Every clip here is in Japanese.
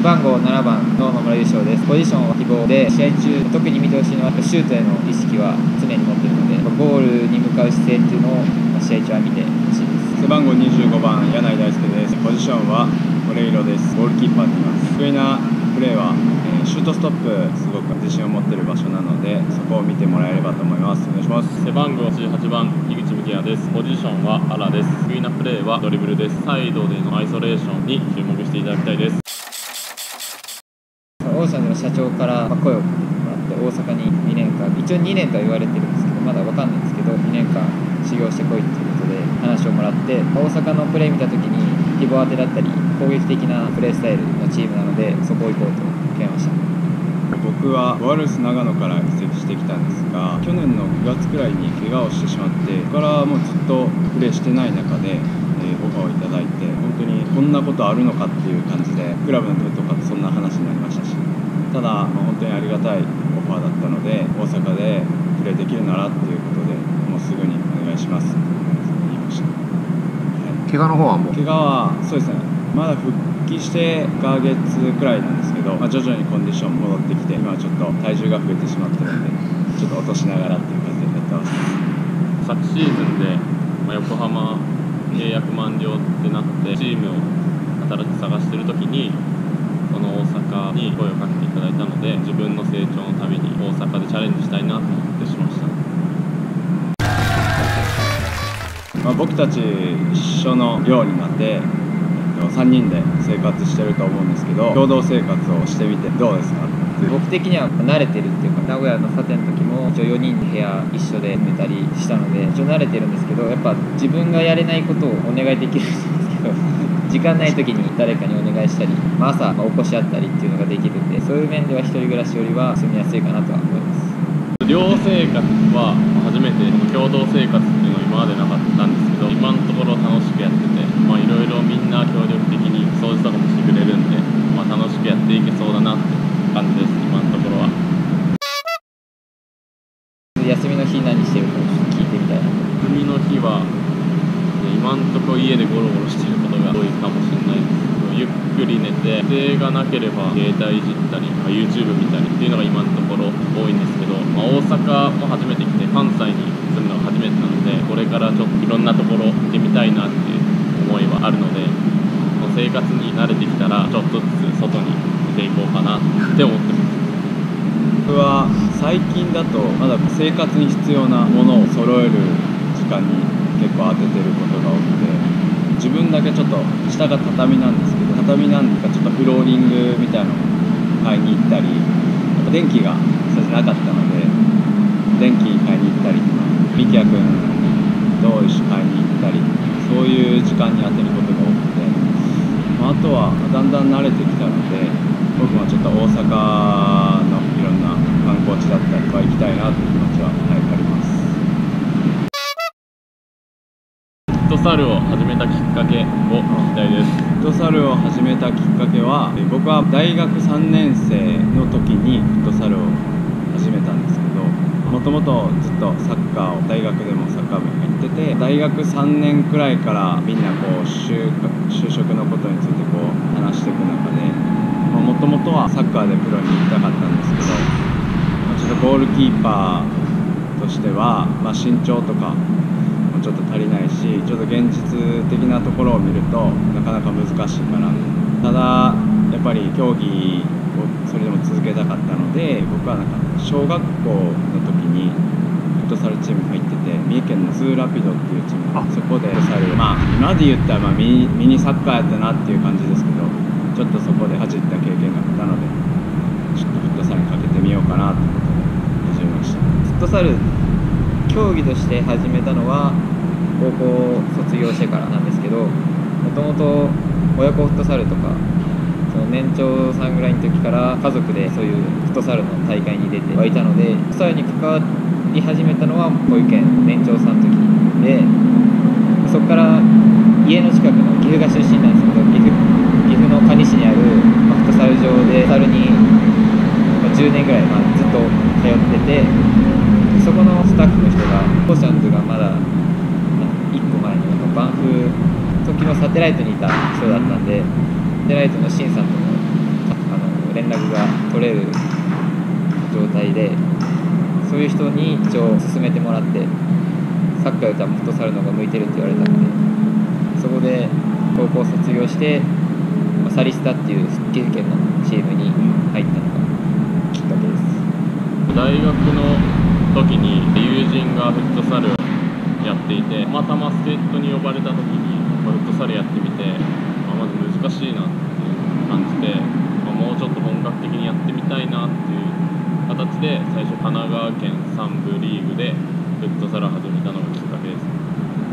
背番号7番の野村優勝です。ポジションは希望で試合中特に見てほしいのはシュートへの意識は常に持ってるのでゴールに向かう姿勢っていうのを試合中は見てほしいです。背番号25番柳井大輔です。ポジションはオレイロです。ゴールキーパーにいます。得意なプレーは、えー、シュートストップすごく自信を持ってる場所なのでそこを見てもらえればと思います。お願いします。背番号18番樋口幹也です。ポジションはアラです。得意なプレーはドリブルです。サイドでのアイソレーションに注目していただきたいです長から声をかけてもらって大阪に2年間一応2年とは言われてるんですけどまだ分かんないんですけど2年間修行してこいっていうことで話をもらって大阪のプレー見た時に希望当てだったり攻撃的なプレースタイルのチームなのでそこを行こうと決めました。僕はワルス長野から移籍してきたんですが去年の9月くらいに怪我をしてしまってそこからもうずっとプレーしてない中で、えー、オファーをいただいて本当にこんなことあるのかっていう感じでクラブの人とかそんな話にただ、まあ、本当にありがたいオファーだったので大阪でプレーできるならっていうことでもうすぐにお願いします。って言いました、はい、怪我の方はもう？怪我はそうですね。まだ復帰して1ヶ月くらいなんですけど、まあ、徐々にコンディション戻ってきて今はちょっと体重が増えてしまってるんでちょっと落としながらっていう感じでやってます。昨シーズンで、まあ、横浜契約満了ってなってチームを新しく探してる時にこの大阪に声をかけていただいたので自分の成長のために大阪でチャレンジしたいなと思ってしました、まあ、僕たち一緒のようになって3人で生活してると思うんですけど共同生活をしてみてどうですか僕的には慣れてるっていうか名古屋のサテンの時も一応4人で部屋一緒で寝たりしたので一応慣れてるんですけどやっぱ自分がやれないことをお願いできるんですけど時間ない時に誰かにお願いしたり、まあ、朝、ま起こし合ったりっていうのができるんでそういう面では1人暮らしよりは住みやすいかなとは思います。寮生活は初めて共同生活っていうのは今までなかったんですけど今のところ楽しくやっててまあいろいろみんな協力的に掃除とかもしてくれるんで、まあ、楽しくやっていけそうだなって感じです今のところは休みの日何してるか聞いてみたいな休みの日は今んとこ家でゴロゴロしてることが多いかもしれないですゆっくり寝て予定がなければ携帯いじったり、ま、YouTube 見たりっていうのが今のところ多いんですけど、まあ、大阪も初めて来て関西に住むのが初めてなのでこれからちょっといろんなところ行ってみたいなっていう思いはあるので生活に慣れてきたらちょっとずつ外に出ていこうかなって思ってます。僕は最近だとまだ生活に必要なものを揃える時間に当ててることが多くて自分だけちょっと下が畳なんですけど畳なんかちょっとフローリングみたいなのを買いに行ったりあと電気が最初なかったので電気買いに行ったりとかミキヤ君と一緒買いに行ったりそういう時間に当てることが多くて、まあ、とはだんだん慣れてきたので僕もちょっと大阪のいろんな観光地だったりは行きたいなという気持ちは、はい、あります。フットサルを始めたきっかけを聞きたいです。フットサルを始めたきっかけは僕は大学3年生の時にフットサルを始めたんですけどもともとずっとサッカーを大学でもサッカー部に入ってて大学3年くらいからみんなこう就就職のことについてこう話していく中でもともとはサッカーでプロに行きたかったんですけど、ちょっとゴールキーパーとしては、まあ、身長とかちょっと足りないしちょっと現実的なところを見るとなかなか難しいかな。ただやっぱり競技をそれでも続けたかったので僕はなんか小学校の時にフットサルチームに入ってて三重県のツーラピドっていうチームそこでフットサルまあ今で言ったらまあミニミニサッカーやったなっていう感じですけどちょっとそこで走った経験があったのでちょっとフットサルにかけてみようかなということで始めました。フットサル競技として始めたのは高校卒業してからなんですけどもともと親子フットサルとかその年長さんぐらいの時から家族でそういうフットサルの大会に出てはいたのでフットサルに関わり始めたのは保育園年長さんの時でそこから家の近くの岐阜が出身なんですけど岐阜岐阜の可児市にある、フットサル場でサルに、10年ぐらい、ずっと通っててそこのスタッフの人がオーシャンズがまだ1個前のバンフ時のサテライトにいた人だったんでサテライトのシンさんとも連絡が取れる状態でそういう人に一応勧めてもらってサッカーよりはフットサルの方が向いてるって言われたのでそこで高校卒業してまあサリスタっていう岐阜県のチームに入ったのがきっかけです。大学の時に友人がフットサルやっていてたまたま助っ人に呼ばれた時にまあフットサルやってみて、まあまず難しいなっていう感じで、まあもうちょっと本格的にやってみたいなっていう形で最初神奈川県3部リーグでフットサルを始めたのがきっかけです。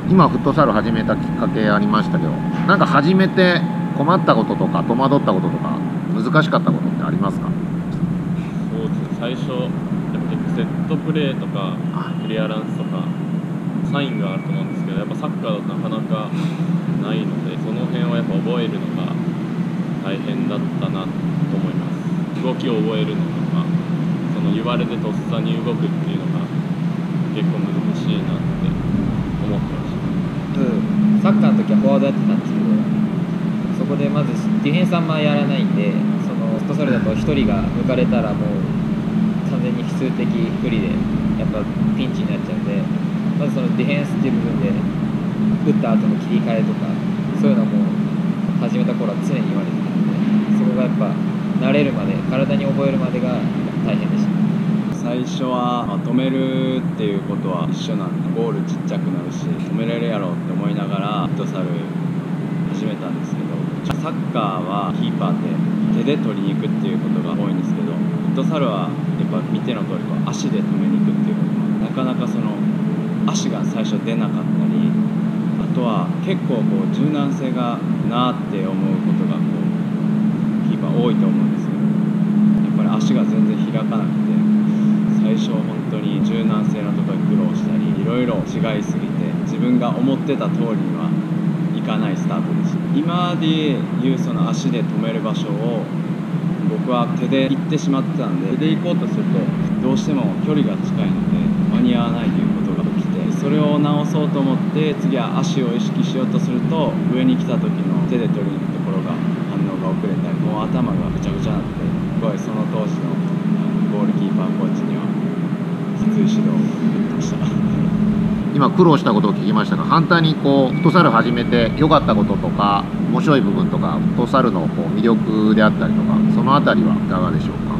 今フットサル始めたきっかけありましたけどなんか始めて困ったこととか戸惑ったこととか難しかったことってありますか？そうですね。最初セットプレーとかクリアランスとかサインがあると思うんですけどやっぱサッカーだとなかなかないのでその辺をやっぱ覚えるのが大変だったなと思います。動きを覚えるのとかその言われてとっさに動くっていうのが結構難しいなって思ってました。まずサッカーの時はフォワードやってたんですけどそこでまずディフェンスあんまやらないんでそのフットサルだと1人が抜かれたらもう完全に奇数的不利でやっぱピンチになっちゃうんでまずそのディフェンスっていう部分で打った後の切り替えとかそういうのも始めた頃は常に言われてたんでそこがやっぱ慣れるまで体に覚えるまでが大変でした。最初は、まあ止めるっていうことは一緒なんでゴールちっちゃくなるし止めれるやろって思いながらフットサル始めたんですけどサッカーはキーパーって手で取りに行くっていうことが多いんですットサルはやっぱ見ての通りこう足で止めに行くっていうことがなかなかその足が最初出なかったりあとは結構こう柔軟性がなって思うことがこうキーパー多いと思うんですけどやっぱり足が全然開かなくて最初本当に柔軟性のところに苦労したりいろいろ違いすぎて自分が思ってた通りにはいかないスタートでした今でいうその足で止める場所を僕は手で行ってしまってたんで手で行こうとするとどうしても距離が近いので間に合わないということが起きてそれを直そうと思って次は足を意識しようとすると上に来た時の手で取りに行くところが反応が遅れたりもう頭がぐちゃぐちゃになってすごいその当時のゴールキーパーコーチにはきつい指導を受けました。今苦労したことを聞きましたが反対にこうフットサル始めて良かったこととか面白い部分とかフットサルのこう魅力であったりとかそのあたりはいかがでしょうか？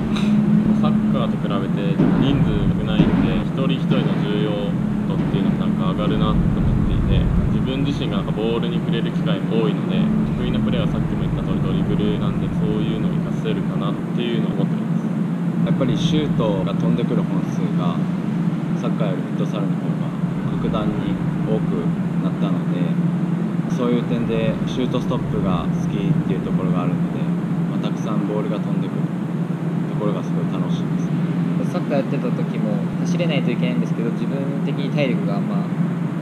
サッカーと比べて人数が少ないんで一人一人の重要度っていうのがなんか上がるなと思っていて自分自身がなんかボールに触れる機会も多いので得意なプレーはさっきも言った通りドリブルなんでそういうのを活かせるかなっていうのを思ってます。やっぱりシュートが飛んでくる本数がサッカーよりフットサルの方が格段に多くなったのでそういう点でシュートストップが好きっていうところがあるので、まあ、たくさんボールが飛んでくるところがすごい楽しいです。サッカーやってた時も走れないといけないんですけど自分的に体力があんま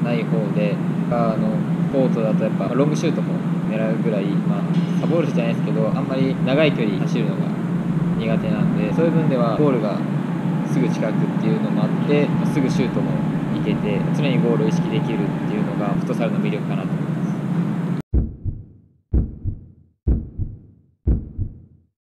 ない方であのコートだとやっぱロングシュートも狙うぐらい、まあ、サボールじゃないですけどあんまり長い距離走るのが苦手なんでそういう分ではゴールがすぐ近くっていうのもあってすぐシュートもいけて常にゴールを意識できるっていうのがフットサルの魅力かなと